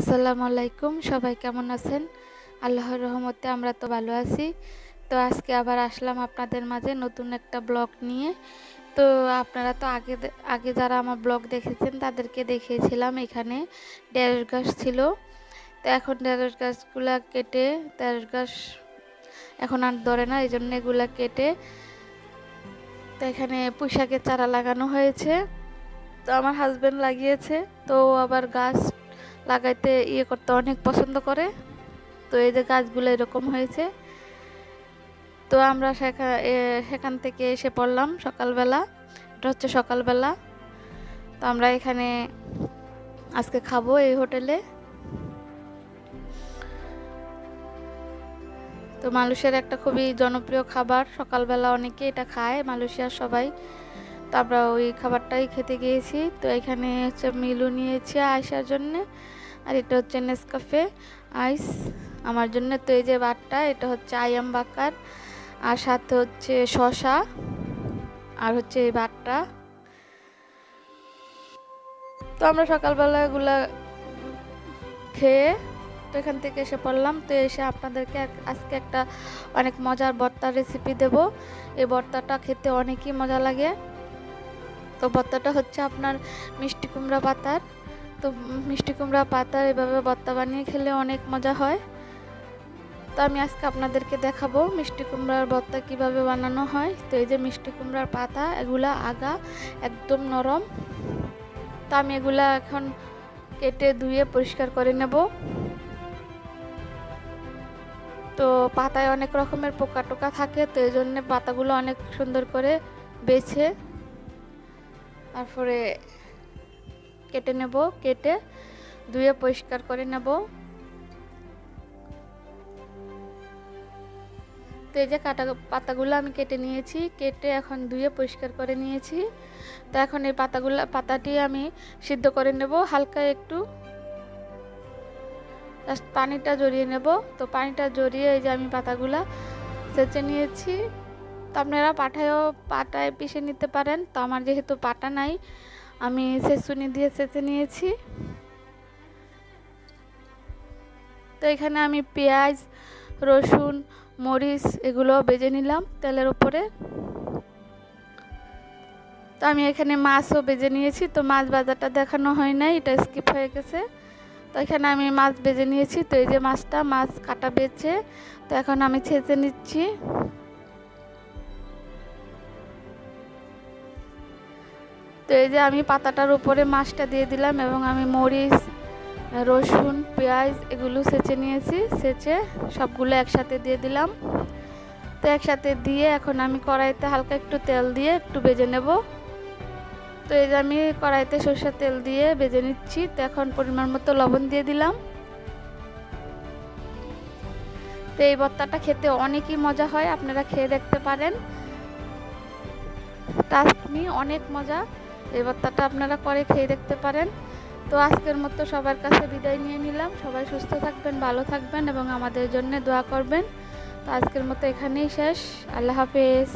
আসসালামু আলাইকুম, সবাই কেমন আছেন? আল্লাহর রহমতে আমরা তো ভালো আছি। তো আজকে আবার আসলাম আপনাদের মাঝে নতুন একটা ব্লগ নিয়ে। তো আপনারা তো আগে আগে যারা আমার ব্লগ দেখেছেন তাদেরকে দেখিয়েছিলাম এখানে ঢেঁড়স গাছ ছিল। তো এখন ঢেঁড়স গাছগুলা কেটে ঢেঁড়স গাছ এখন আর ধরে না এই জন্য এগুলা কেটে তো এখানে পুঁইশাকের চারা লাগানো হয়েছে। তো আমার হাজব্যান্ড লাগিয়েছে, তো আবার গাছ লাগাইতে ইয়ে করতে অনেক পছন্দ করে। তো এই যে গাছগুলো এরকম হয়েছে। তো আমরা সেখান থেকে এসে পড়লাম সকালবেলা। এটা হচ্ছে সকালবেলা। তো আমরা এখানে আজকে খাব এই হোটেলে। তো মালয়েশিয়ার একটা খুবই জনপ্রিয় খাবার। সকালবেলা অনেকে এটা খায়, মালয়েশিয়ার সবাই। তো আমরা ওই খাবারটাই খেতে গিয়েছি। তো এখানে হচ্ছে মিলু নিয়েছি আয়সার জন্যে, আর এটা হচ্ছে নেসকাফে আইস আমার জন্য তো এই যে বাটটা এটা হচ্ছে আয়াম বাকার, আর সাথে হচ্ছে শশা আর হচ্ছে এই বাটটা তো আমরা সকালবেলা এগুলা খেয়ে তো এখান থেকে এসে পড়লাম। তো এসে আপনাদেরকে আজকে একটা অনেক মজার ভর্তার রেসিপি দেব। এই ভর্তাটা খেতে অনেকই মজা লাগে। তো ভর্তাটা হচ্ছে আপনার মিষ্টি কুমড়া পাতার। তো মিষ্টি কুমড়া পাতার এভাবে ভর্তা বানিয়ে খেলে অনেক মজা হয়। তো আমি আজকে আপনাদেরকে দেখাবো মিষ্টি কুমড়ার ভর্তা কীভাবে বানানো হয়। তো এই যে মিষ্টি কুমড়ার পাতা, এগুলা আগা, একদম নরম। তো আমি এগুলা এখন কেটে ধুয়ে পরিষ্কার করে নেব। তো পাতায় অনেক রকমের পোকা টোকা থাকে, তো এই জন্য পাতাগুলো অনেক সুন্দর করে বেছে তারপরে কেটে নেব, কেটে ধুয়ে পরিষ্কার করে নেব। তো এই যে কাটা পাতাগুলো আমি কেটে নিয়েছি, কেটে এখন ধুয়ে পরিষ্কার করে নিয়েছি। তো এখন এই পাতাগুলো, পাতাটি আমি সিদ্ধ করে নেব হালকা একটু। পানিটা জড়িয়ে নেব। তো পানিটা জড়িয়ে এই যে আমি পাতাগুলা সেচে নিয়েছি। তো আপনারা পাঠায়ও পাটায় পিষে নিতে পারেন। তো আমার যেহেতু পাটা নাই, আমি সেচুনি দিয়ে সেচে নিয়েছি। তো এখানে আমি পেঁয়াজ, রসুন, মরিচ এগুলো বেজে নিলাম তেলের উপরে। তো আমি এখানে মাছও বেজে নিয়েছি, তো মাছ বাজারটা দেখানো হয় নাই, এটা স্কিপ হয়ে গেছে। তো এখানে আমি মাছ বেজে নিয়েছি, তো এই যে মাছটা, মাছ কাটা বেছে তো এখন আমি ছেঁচে নিচ্ছি। তো এই যে আমি পাতাটার উপরে মাছটা দিয়ে দিলাম এবং আমি মরিচ রসুন পেঁয়াজ এগুলো সেচে নিয়েছি সেচে সবগুলো একসাথে দিয়ে দিলাম তো একসাথে দিয়ে এখন আমি কড়াইতে হালকা একটু তেল দিয়ে একটু বেজে নেব তো এই যে আমি কড়াইতে সরষের তেল দিয়ে বেজে নিচ্ছি তো এখন পরিমাণ মতো লবণ দিয়ে দিলাম তো এই ভর্তাটা খেতে অনেকই মজা হয় আপনারা খেয়ে দেখতে পারেন টাস্টমি অনেক মজা এই ভর্তাটা আপনারা পরে খেয়ে দেখতে পারেন। তো আজকের মতো সবার কাছে বিদায় নিয়ে নিলাম। সবাই সুস্থ থাকবেন, ভালো থাকবেন এবং আমাদের জন্য দোয়া করবেন। তো আজকের মতো এখানেই শেষ। আল্লাহ হাফেজ।